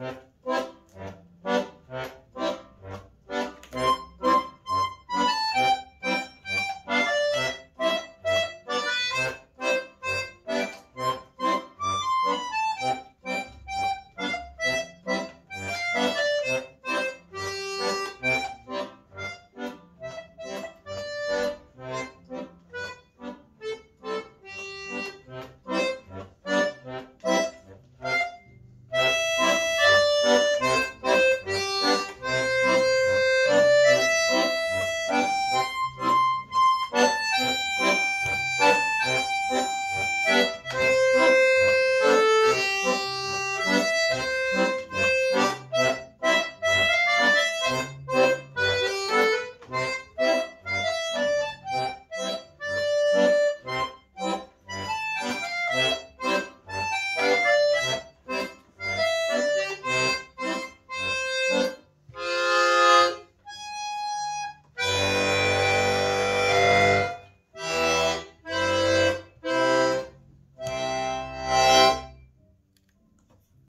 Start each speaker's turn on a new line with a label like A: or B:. A: Yeah.